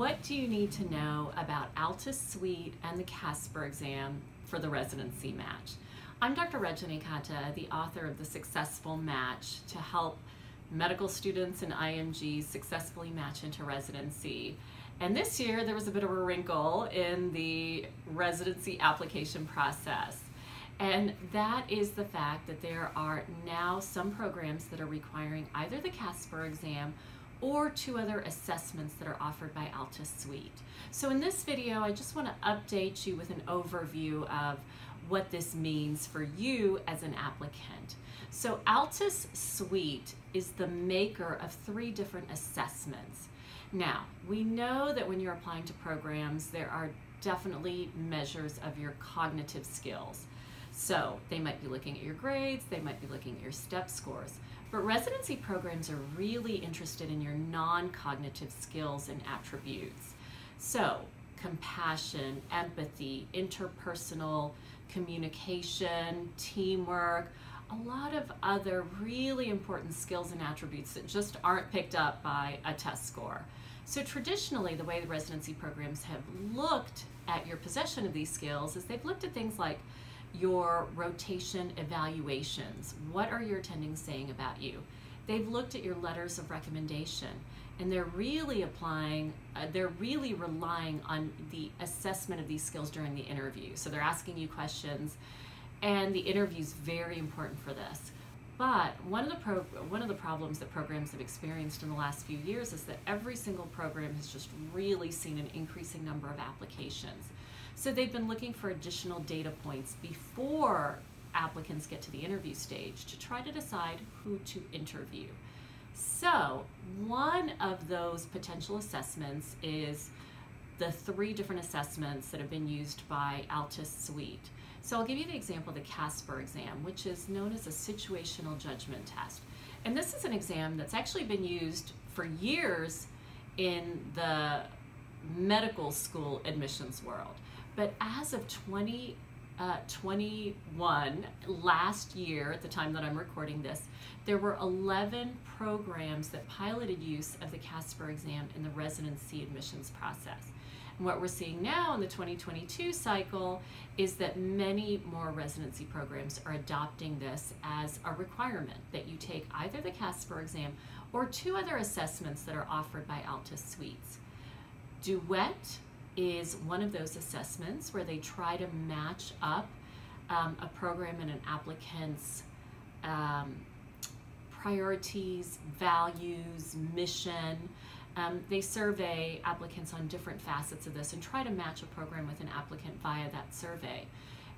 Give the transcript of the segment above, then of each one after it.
what do you need to know about Altus Suite and the Casper exam for the residency match? I'm Dr. Rajani Katta, the author of The Successful Match to help medical students and IMGs successfully match into residency. And this year there was a bit of a wrinkle in the residency application process. And that is the fact that there are now some programs that are requiring either the Casper exam or two other assessments that are offered by Altus Suite. So in this video, I just want to update you with an overview of what this means for you as an applicant. So Altus Suite is the maker of three different assessments. Now, we know that when you're applying to programs, there are definitely measures of your cognitive skills. So they might be looking at your grades, they might be looking at your step scores. But residency programs are really interested in your non-cognitive skills and attributes. So compassion, empathy, interpersonal communication, teamwork, a lot of other really important skills and attributes that just aren't picked up by a test score. So traditionally, the way the residency programs have looked at your possession of these skills is they've looked at things like your rotation evaluations. What are your attendings saying about you? They've looked at your letters of recommendation and they're really applying, uh, they're really relying on the assessment of these skills during the interview. So they're asking you questions and the interview is very important for this. But one of the pro- one of the problems that programs have experienced in the last few years is that every single program has just really seen an increasing number of applications. So they've been looking for additional data points before applicants get to the interview stage to try to decide who to interview. So one of those potential assessments is the three different assessments that have been used by Altus Suite. So I'll give you the example of the Casper exam, which is known as a situational judgment test. And this is an exam that's actually been used for years in the medical school admissions world. But as of 2021, uh, last year, at the time that I'm recording this, there were 11 programs that piloted use of the Casper exam in the residency admissions process. And what we're seeing now in the 2022 cycle is that many more residency programs are adopting this as a requirement that you take either the Casper exam or two other assessments that are offered by Altus Suites. Duet is one of those assessments where they try to match up um, a program and an applicant's um, priorities, values, mission, um, they survey applicants on different facets of this and try to match a program with an applicant via that survey.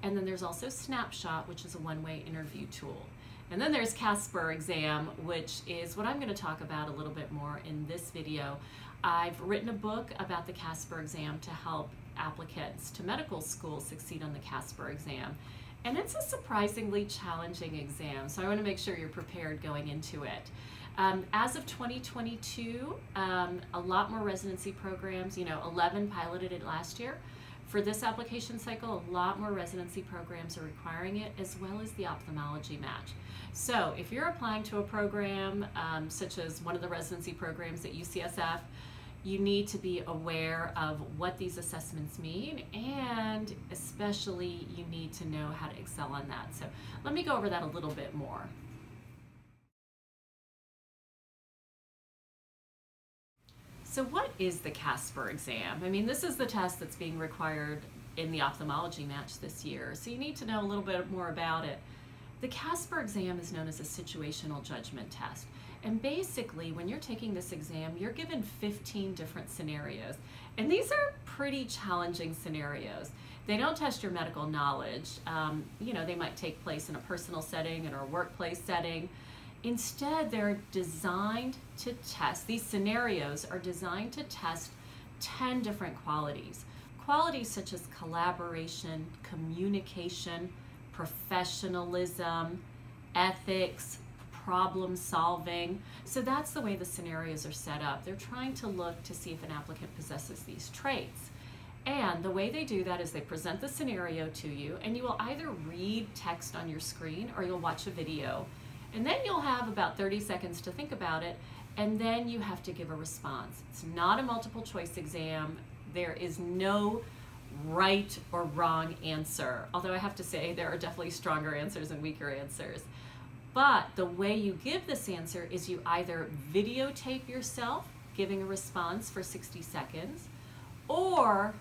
And then there's also Snapshot, which is a one-way interview tool. And then there's Casper exam, which is what I'm going to talk about a little bit more in this video. I've written a book about the Casper exam to help applicants to medical school succeed on the Casper exam. And it's a surprisingly challenging exam, so I want to make sure you're prepared going into it. Um, as of 2022, um, a lot more residency programs, you know, 11 piloted it last year. For this application cycle, a lot more residency programs are requiring it, as well as the ophthalmology match. So if you're applying to a program, um, such as one of the residency programs at UCSF, you need to be aware of what these assessments mean and especially you need to know how to excel on that. So let me go over that a little bit more. So what is the Casper exam? I mean, this is the test that's being required in the ophthalmology match this year, so you need to know a little bit more about it. The Casper exam is known as a situational judgment test. And basically, when you're taking this exam, you're given 15 different scenarios. And these are pretty challenging scenarios. They don't test your medical knowledge. Um, you know, they might take place in a personal setting, in a workplace setting. Instead, they're designed to test, these scenarios are designed to test 10 different qualities. Qualities such as collaboration, communication, professionalism, ethics, problem solving. So that's the way the scenarios are set up. They're trying to look to see if an applicant possesses these traits. And the way they do that is they present the scenario to you, and you will either read text on your screen or you'll watch a video And then you'll have about 30 seconds to think about it, and then you have to give a response. It's not a multiple choice exam. There is no right or wrong answer. Although I have to say there are definitely stronger answers and weaker answers. But the way you give this answer is you either videotape yourself giving a response for 60 seconds, or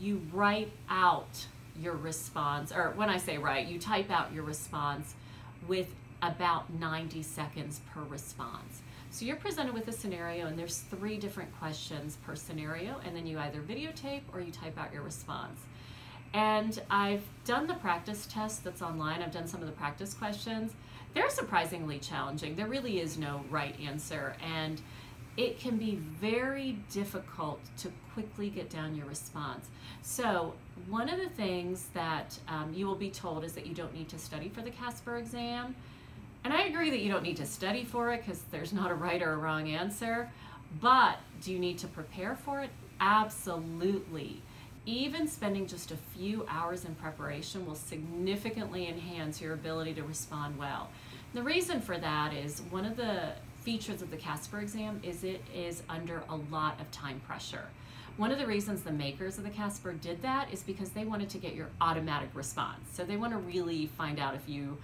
you write out your response, or when I say write, you type out your response with about 90 seconds per response. So you're presented with a scenario and there's three different questions per scenario and then you either videotape or you type out your response. And I've done the practice test that's online. I've done some of the practice questions. They're surprisingly challenging. There really is no right answer and it can be very difficult to quickly get down your response. So one of the things that um, you will be told is that you don't need to study for the Casper exam. And I agree that you don't need to study for it because there's not a right or a wrong answer. But do you need to prepare for it? Absolutely. Even spending just a few hours in preparation will significantly enhance your ability to respond well. The reason for that is one of the features of the Casper exam is it is under a lot of time pressure. One of the reasons the makers of the Casper did that is because they wanted to get your automatic response. So they want to really find out if you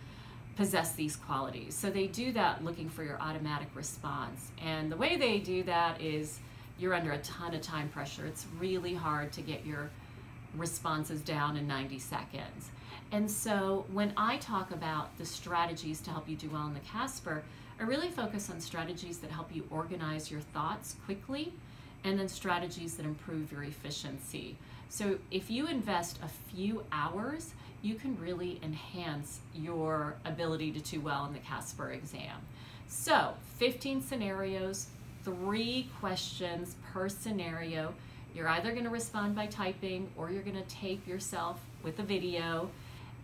possess these qualities. So they do that looking for your automatic response. And the way they do that is you're under a ton of time pressure. It's really hard to get your responses down in 90 seconds. And so when I talk about the strategies to help you do well in the Casper, I really focus on strategies that help you organize your thoughts quickly and then strategies that improve your efficiency. So if you invest a few hours, you can really enhance your ability to do well in the Casper exam. So 15 scenarios, three questions per scenario. You're either going to respond by typing or you're going to tape yourself with a video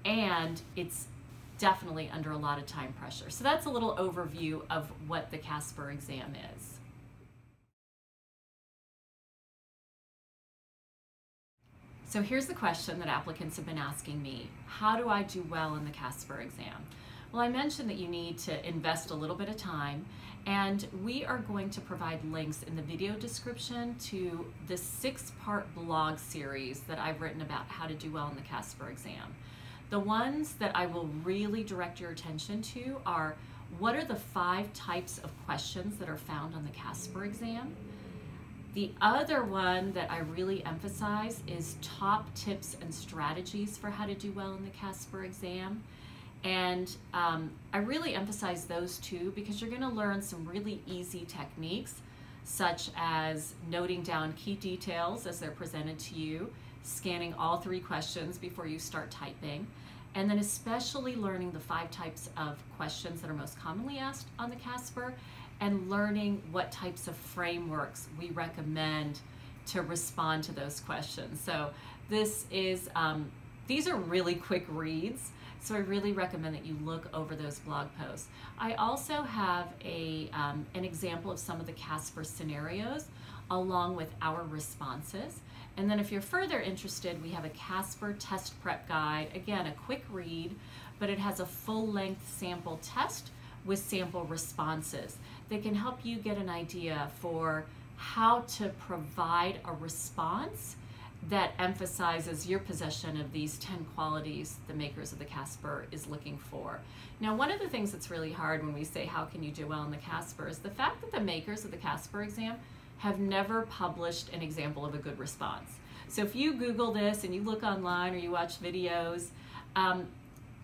and it's definitely under a lot of time pressure. So that's a little overview of what the Casper exam is. So here's the question that applicants have been asking me. How do I do well in the Casper exam? Well, I mentioned that you need to invest a little bit of time and we are going to provide links in the video description to the six-part blog series that I've written about how to do well in the Casper exam. The ones that I will really direct your attention to are what are the five types of questions that are found on the Casper exam? The other one that I really emphasize is top tips and strategies for how to do well in the Casper exam. And um, I really emphasize those two because you're going to learn some really easy techniques, such as noting down key details as they're presented to you, scanning all three questions before you start typing, and then especially learning the five types of questions that are most commonly asked on the Casper and learning what types of frameworks we recommend to respond to those questions. So this is, um, these are really quick reads. So I really recommend that you look over those blog posts. I also have a, um, an example of some of the Casper scenarios along with our responses. And then if you're further interested, we have a Casper test prep guide. Again, a quick read, but it has a full length sample test with sample responses that can help you get an idea for how to provide a response that emphasizes your possession of these 10 qualities the makers of the Casper is looking for. Now, one of the things that's really hard when we say how can you do well in the Casper is the fact that the makers of the Casper exam have never published an example of a good response. So if you Google this and you look online or you watch videos, um,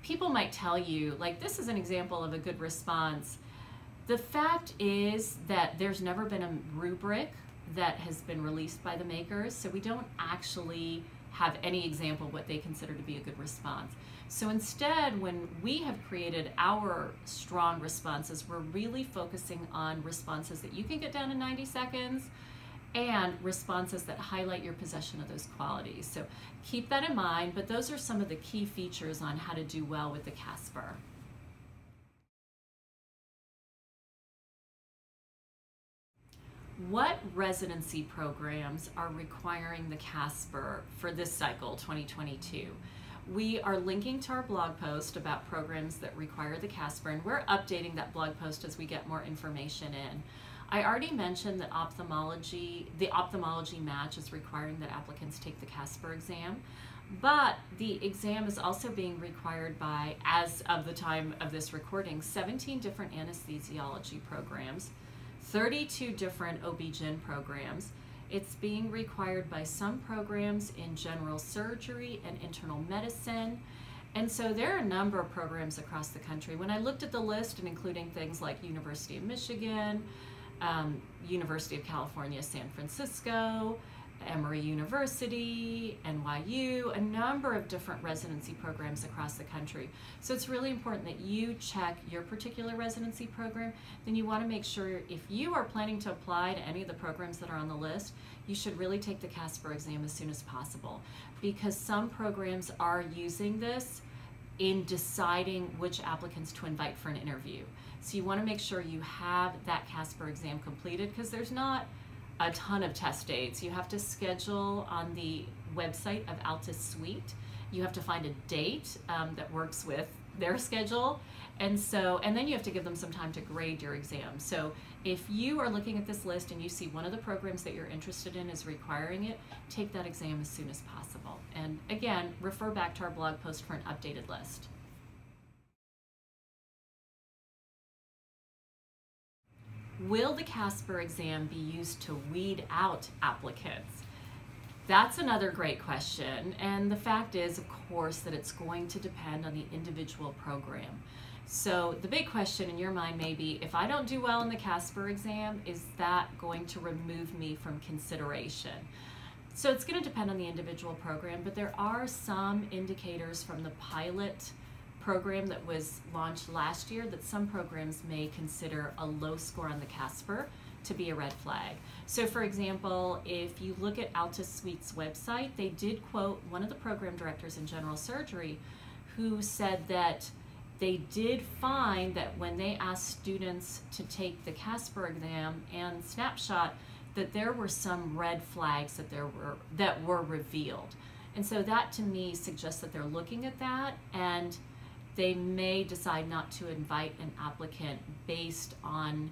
people might tell you, like, this is an example of a good response. The fact is that there's never been a rubric that has been released by the makers, so we don't actually have any example of what they consider to be a good response. So instead, when we have created our strong responses, we're really focusing on responses that you can get down in 90 seconds and responses that highlight your possession of those qualities. So keep that in mind, but those are some of the key features on how to do well with the Casper. What residency programs are requiring the Casper for this cycle, 2022? we are linking to our blog post about programs that require the Casper, and we're updating that blog post as we get more information in. I already mentioned that ophthalmology, the ophthalmology match is requiring that applicants take the CASPER exam, but the exam is also being required by, as of the time of this recording, 17 different anesthesiology programs, 32 different OB-GYN programs. It's being required by some programs in general surgery and internal medicine. And so there are a number of programs across the country. When I looked at the list and including things like University of Michigan, um, University of California, San Francisco, Emory University, NYU, a number of different residency programs across the country. So it's really important that you check your particular residency program. Then you want to make sure if you are planning to apply to any of the programs that are on the list, you should really take the CASPER exam as soon as possible because some programs are using this in deciding which applicants to invite for an interview. So you want to make sure you have that CASPER exam completed because there's not a ton of test dates. You have to schedule on the website of Altus Suite. You have to find a date um, that works with their schedule. And so, and then you have to give them some time to grade your exam. So if you are looking at this list and you see one of the programs that you're interested in is requiring it, take that exam as soon as possible. And again, refer back to our blog post for an updated list. Will the CASPER exam be used to weed out applicants? That's another great question. And the fact is, of course, that it's going to depend on the individual program. So the big question in your mind may be, if I don't do well in the CASPER exam, is that going to remove me from consideration? So it's going to depend on the individual program, but there are some indicators from the pilot program that was launched last year that some programs may consider a low score on the CASPER to be a red flag. So for example, if you look at Altus Suite's website, they did quote one of the program directors in general surgery who said that they did find that when they asked students to take the Casper exam and snapshot, that there were some red flags that there were that were revealed. And so that to me suggests that they're looking at that and they may decide not to invite an applicant based on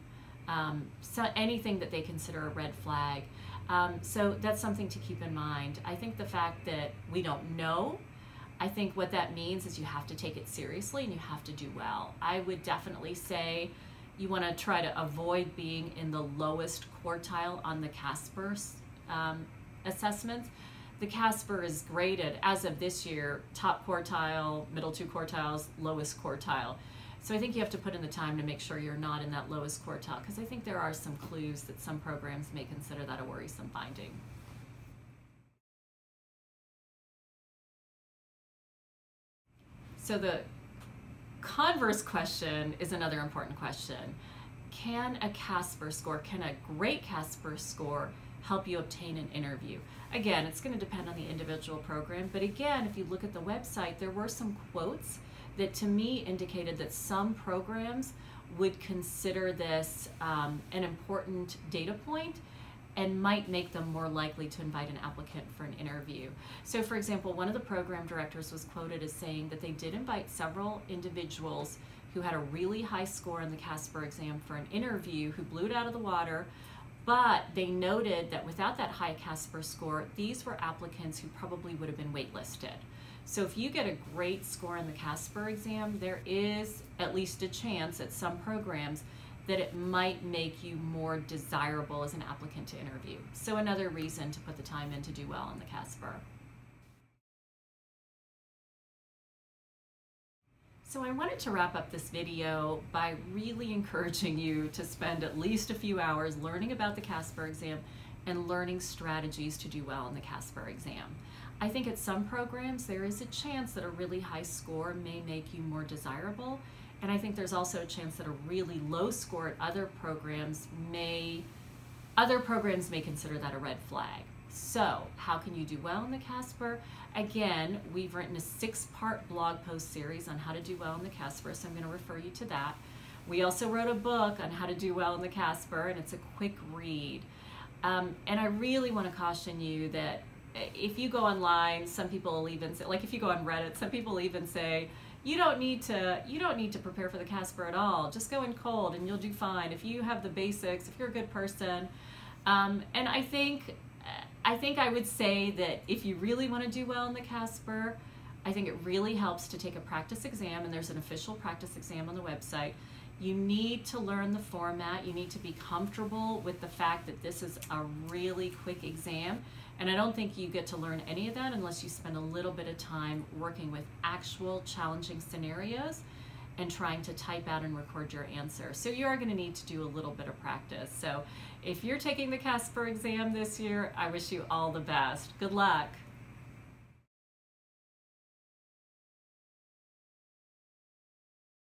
um, so anything that they consider a red flag. Um, so that's something to keep in mind. I think the fact that we don't know, I think what that means is you have to take it seriously and you have to do well. I would definitely say you want to try to avoid being in the lowest quartile on the Casper um, assessments the Casper is graded as of this year top quartile, middle two quartiles, lowest quartile. So I think you have to put in the time to make sure you're not in that lowest quartile because I think there are some clues that some programs may consider that a worrisome finding. So the converse question is another important question. Can a Casper score, can a great Casper score help you obtain an interview. Again, it's going to depend on the individual program, but again, if you look at the website, there were some quotes that to me indicated that some programs would consider this um, an important data point and might make them more likely to invite an applicant for an interview. So for example, one of the program directors was quoted as saying that they did invite several individuals who had a really high score in the CASPER exam for an interview who blew it out of the water, but they noted that without that high CASPER score, these were applicants who probably would have been waitlisted. So if you get a great score in the CASPER exam, there is at least a chance at some programs that it might make you more desirable as an applicant to interview. So another reason to put the time in to do well in the CASPER. So I wanted to wrap up this video by really encouraging you to spend at least a few hours learning about the CASPER exam and learning strategies to do well in the CASPER exam. I think at some programs there is a chance that a really high score may make you more desirable and I think there's also a chance that a really low score at other programs may other programs may consider that a red flag. So, how can you do well in the CASPER? Again, we've written a six-part blog post series on how to do well in the CASPER, so I'm going to refer you to that. We also wrote a book on how to do well in the CASPER, and it's a quick read. Um, and I really want to caution you that if you go online, some people will even say, like if you go on Reddit, some people even say, you don't need to you don't need to prepare for the Casper at all. Just go in cold and you'll do fine. If you have the basics, if you're a good person, um, and I think I think I would say that if you really want to do well in the Casper, I think it really helps to take a practice exam, and there's an official practice exam on the website. You need to learn the format. You need to be comfortable with the fact that this is a really quick exam. And I don't think you get to learn any of that unless you spend a little bit of time working with actual challenging scenarios and trying to type out and record your answer. So you are going to need to do a little bit of practice. So if you're taking the Casper exam this year, I wish you all the best. Good luck.